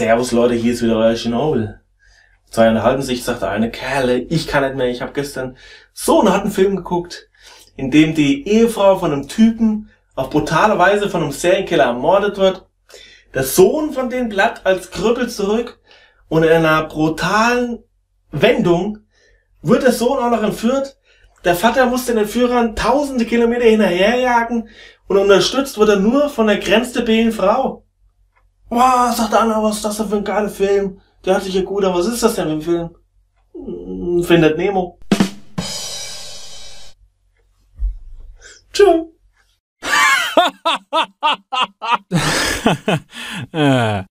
Servus Leute, hier ist wieder euer Schnobel. Zwei unterhalten sich, sagt der eine, Kerle, ich kann nicht mehr, ich habe gestern so einen harten Film geguckt, in dem die Ehefrau von einem Typen auf brutale Weise von einem Serienkiller ermordet wird. Der Sohn von denen bleibt als Krüppel zurück und in einer brutalen Wendung wird der Sohn auch noch entführt. Der Vater muss den Entführern tausende Kilometer hinterherjagen und unterstützt wird er nur von der grenzdebilen Frau. Boah, sagt Anna, was ist das denn für ein geiler Film? Der hat sich ja gut, aber was ist das denn für ein Film? Hm, Findet Nemo. Tschüss. äh.